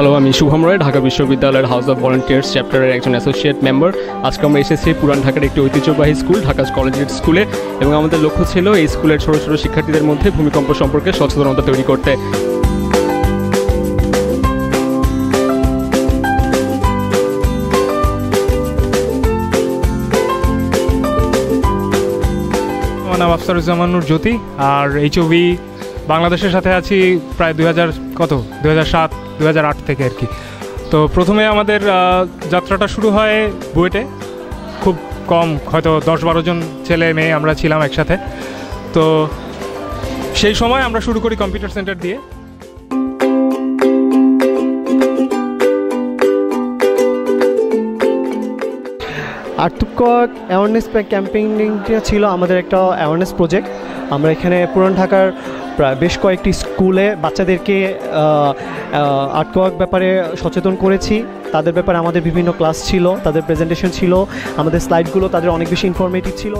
Hello আমি শুভম রায়, ঢাকা বিশ্ববিদ্যালয়ের house of volunteers চ্যাপ্টারের একজন অ্যাসোসিয়েট মেম্বার আজকে আমরা এসেছি পুরান ঢাকার একটি ঐতিহ্যবাহী স্কুল ঢাকা কলেজিয়েট স্কুলে এবং আমাদের লক্ষ্য ছিল এই স্কুলের ছোটো ছোটো শিক্ষার্থীদের মধ্যে ভূমিকম্প সম্পর্কে সচেতনতা তৈরি করতে। নাম আফসারুজ্জামান নুর জ্যোতি আর এইচওভি বাংলাদেশের সাথে আছি প্রায় দুই হাজার, কত? দু হাজার সাত দু থেকে আর কি। তো প্রথমে আমাদের যাত্রাটা শুরু হয় বুয়েটে। খুব কম, হয়তো দশ বারো জন ছেলে মেয়ে আমরা ছিলাম একসাথে। তো সেই সময় আমরা শুরু করি কম্পিউটার সেন্টার দিয়ে। আর্থকক অ্যাওয়ারনেস ক্যাম্পেইনটা ছিল আমাদের একটা অ্যাওয়ারনেস প্রজেক্ট আমরা এখানে পুরান ঢাকার প্রায় বেশ কয়েকটি স্কুলে বাচ্চাদেরকে আর্টওয়ার্ক ব্যাপারে সচেতন করেছি। তাদের ব্যাপারে আমাদের বিভিন্ন ক্লাস ছিল, তাদের প্রেজেন্টেশন ছিল। আমাদের স্লাইডগুলো তাদের অনেক বেশি ইনফরমেটিভ ছিল।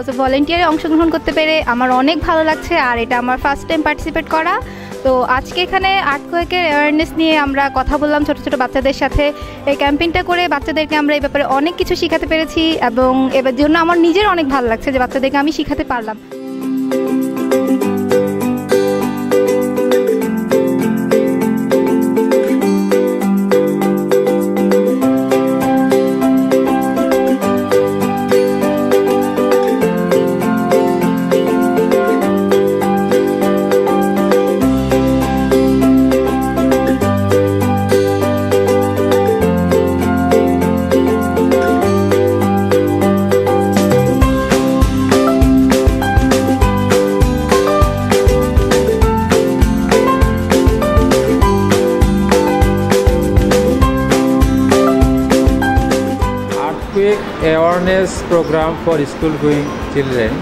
হাউস অফ ভলেন্টিয়ারে অংশগ্রহণ করতে পেরে আমার অনেক ভালো লাগছে আর এটা আমার ফার্স্ট টাইম পার্টিসিপেট করা। তো আজকে এখানে আর্ট কোয়েকের অ্যাওয়ারনেস নিয়ে আমরা কথা বললাম ছোট ছোট বাচ্চাদের সাথে। এই ক্যাম্পেইনটা করে বাচ্চাদেরকে আমরা এই ব্যাপারে অনেক কিছু শেখাতে পেরেছি এবং এবার জন্য আমার নিজের অনেক ভালো লাগছে যে বাচ্চাদেরকে আমি শেখাতে পারলাম। Earthquake awareness program for school going children.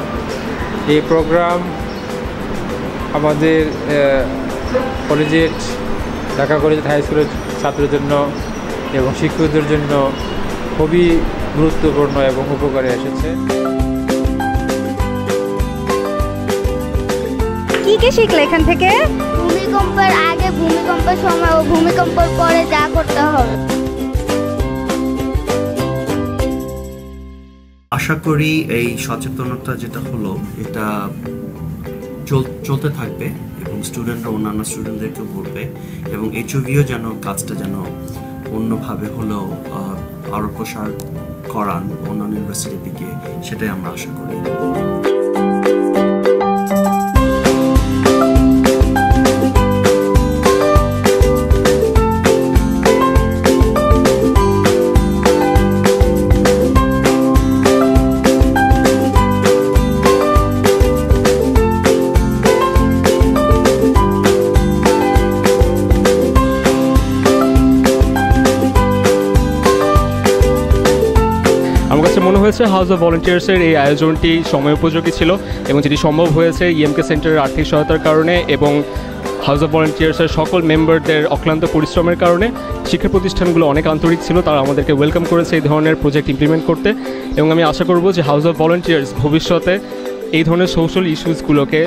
এই প্রোগ্রাম আমাদের কলেজের ঢাকা কলেজ হাই স্কুলের ছাত্রদের জন্য এবং শিক্ষকদের জন্য খুবই গুরুত্বপূর্ণ এবং উপকারে এসেছে। কি কি শিখলে এখান থেকে? ভূমিকম্পের আগে ভূমিকম্পের সময় ও ভূমিকম্পের পরে যা করতে হবে। আশা করি এই সচেতনতা যেটা হলো, এটা চল- চলতে থাকবে এবং স্টুডেন্টরা অন্যান্য স্টুডেন্টদেরকে বলবে এবং এইচওভিও যেন, কাজটা যেন অন্যভাবে হলেও আরও আরও প্রসার করান অন্যান্য ইউনিভার্সিটির দিকে, সেটাই আমরা আশা করি। কাছে মনে হয়েছে হাউস অফ ভলেন্টিয়ার্সের এই আয়োজনটি সময় উপযোগী ছিল এবং যেটি সম্ভব হয়েছে ইএমকে সেন্টারের আর্থিক সহায়তার কারণে এবং হাউস অফ ভলেন্টিয়ার্সের সকল মেম্বারদের অক্লান্ত পরিশ্রমের কারণে শিক্ষা প্রতিষ্ঠানগুলো অনেক আন্তরিক ছিল, তারা আমাদেরকে ওয়েলকাম করেছে এই ধরনের প্রজেক্ট ইমপ্লিমেন্ট করতে এবং আমি আশা করব যে হাউস অফ ভলেন্টিয়ার্স ভবিষ্যতে এই ধরনের সোশ্যাল ইস্যুসগুলোকে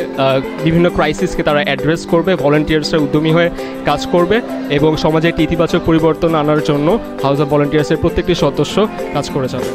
বিভিন্ন ক্রাইসিসকে তারা অ্যাড্রেস করবে ভলেন্টিয়ার্সরা উদ্যমী হয়ে কাজ করবে এবং সমাজে একটি ইতিবাচক পরিবর্তন আনার জন্য হাউস অফ ভলেন্টিয়ার্সের প্রত্যেকটি সদস্য কাজ করে যাবে।